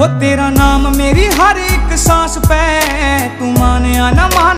ਹੋ ਤੇਰਾ ਨਾਮ ਮੇਰੀ ਹਰ ਇੱਕ ਸਾਹ ਪੈ ਤੂੰ ਮਾਨਿਆ ਨਾ ਮਾਨ